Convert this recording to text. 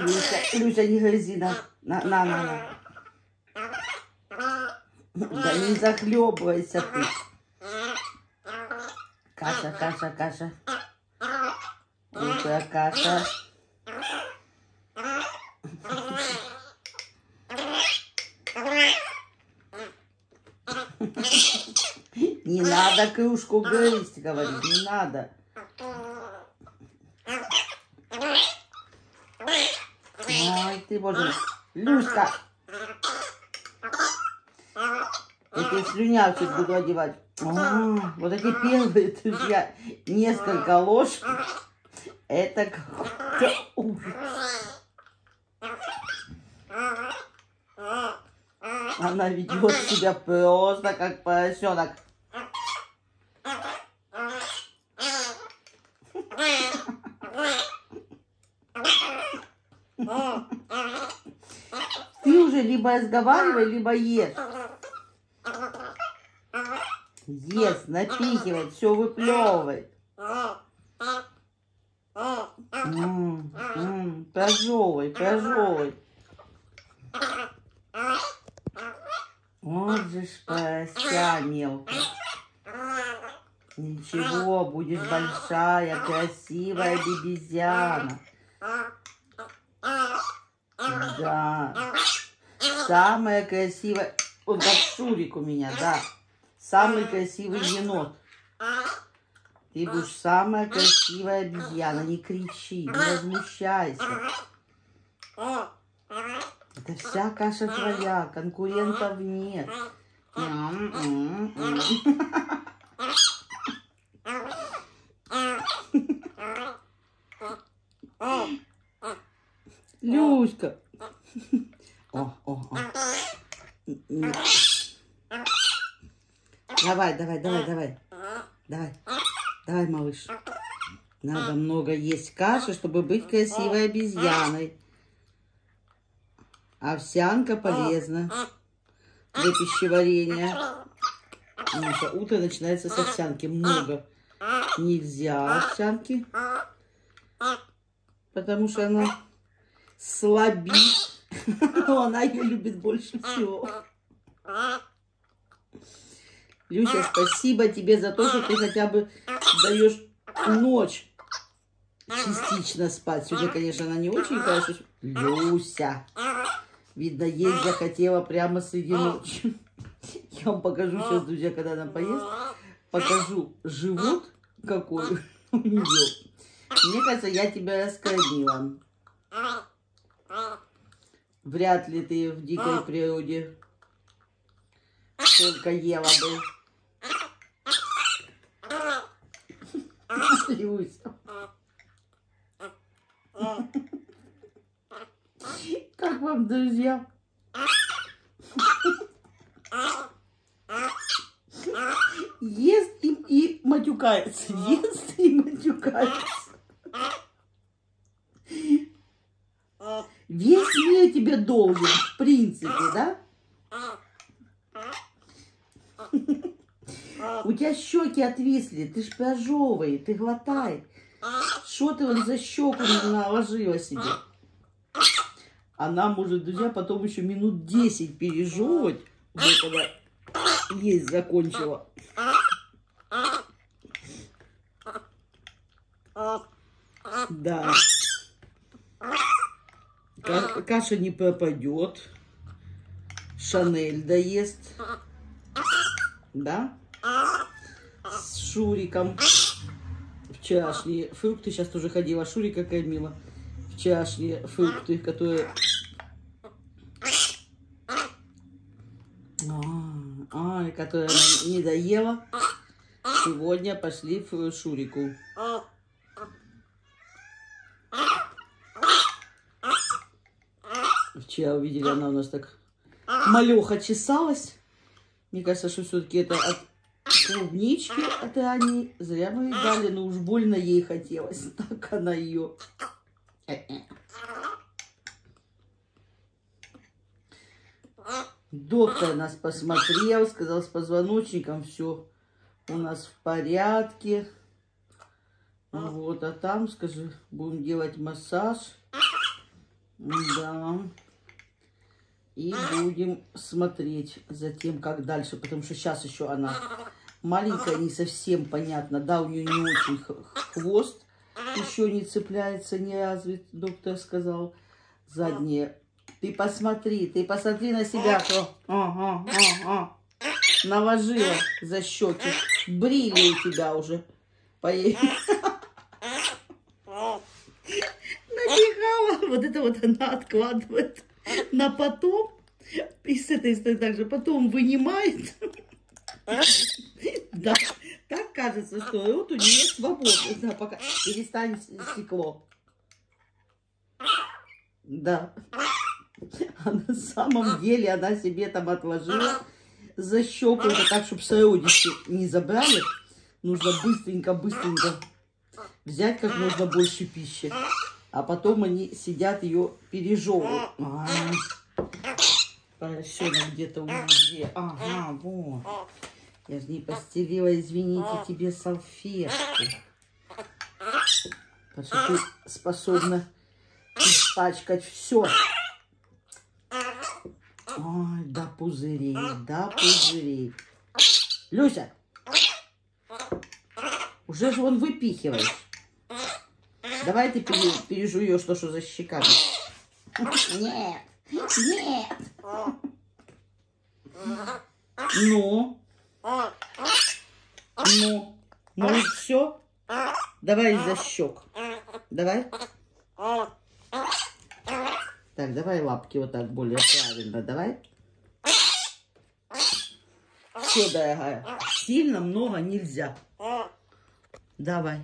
Люся, Люся, не грызи, на, на, на, на, на. Да не захлебывайся ты. Каша, каша, каша. Утрая каша. Не надо кружку грызть, говорит, не надо. Ой, ты, боже. Люська. Тебе слюнявчик буду одевать. А, вот эти первые, друзья, несколько ложек. Это какой-то ужас. Она ведет себя просто как поросенок. Ты уже либо разговаривай, либо ешь. Ест, напихивает, все -м, прожевывай, прожевывай. Вот же ж порося мелкая. Ничего, будешь большая, красивая бибизяна. Да. Самая красивая. Он как Шурик у меня, да. Самый красивый енот. Ты будешь самая красивая обезьяна. Не кричи, не возмущайся. Это вся каша твоя, конкурентов нет. Люська. О, о, о. Давай, давай, давай, давай. Давай. Давай, малыш. Надо много есть каши, чтобы быть красивой обезьяной. Овсянка полезна для пищеварения. Наша утро начинается с овсянки. Много нельзя овсянки, потому что она слабит. Но она ее любит больше всего. Люся, спасибо тебе за то, что ты хотя бы даешь ночь частично спать. Сегодня, конечно, она не очень хорошо. Люся. Видно, есть захотела прямо среди ночи. Я вам покажу сейчас, друзья, когда она поест. Покажу живот какой у нее. Мне кажется, я тебя раскормила. Вряд ли ты в дикой природе только ела бы. Люся. Как вам, друзья? Ест и, и матюкается. Ест и матюкается. Весь тебе должен, в принципе, да? У тебя щеки отвисли, ты ж прожевывай, ты глотай. Что ты вот за щеку наложила себе? Она может, друзья, потом еще минут 10 пережевывать, уже когда есть закончила. Да. Каша не пропадет. Шанель доест. Да? С Шуриком. Вчерашние фрукты. Сейчас тоже ходила Шурика кормила. Вчерашние фрукты, которые... А, которые она не доела. Сегодня пошли в Шурику. Вчера увидели, она у нас так малеха чесалась. Мне кажется, что все-таки это от клубнички от Ани. Зря мы ей дали, но уж больно ей хотелось. Так она ее... Доктор нас посмотрел, сказал, с позвоночником все у нас в порядке. Вот, а там, скажи, будем делать массаж. Да. И будем смотреть за тем, как дальше, потому что сейчас еще она маленькая, не совсем понятно. Да, у нее не очень хвост еще не цепляется, не развит, доктор сказал. Задние. Ты посмотри, ты посмотри на себя, кто ага, ага, наложила за щеки. Брили у тебя уже появились. Напихала. Вот это вот она откладывает на потом. И с этой стороны также потом вынимает. Да, так кажется, что вот у нее свободно. Да, пока перестанет стекло. Да. А на самом деле она себе там отложила за щеку, это так, чтобы сородичи не забрали. Нужно быстренько-быстренько взять как можно больше пищи. А потом они сидят ее пережевывают. А Поросенок где-то у меня где? Ага, вот. Я же не постелила, извините, тебе салфетку. Потому что ты способна испачкать все. Ой, да пузырей, да пузырей. Люся, уже же он выпихиваешь. Давай ты пережуешь то, что за щеками. Нет, нет. Ну? Ну? Может, все? Давай за щек. Давай. Так, давай лапки вот так более правильно. Давай. Все, дорогая. Сильно много нельзя. Давай.